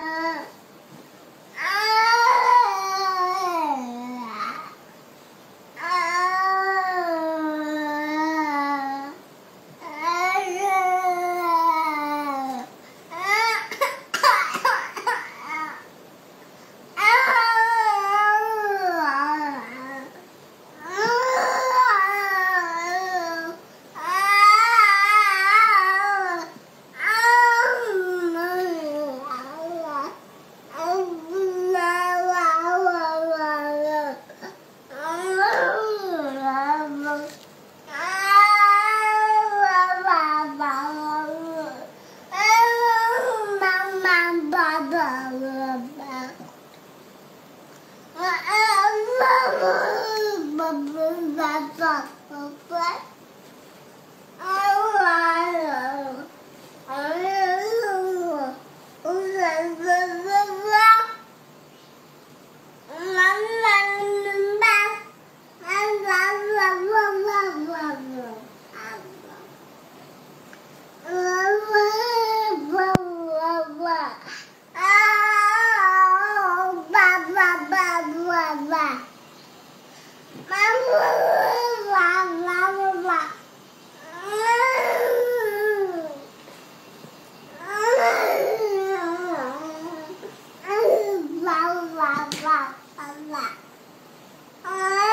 嗯爸。晚安，妈妈，爸爸，爸爸，乖乖。爸爸爸爸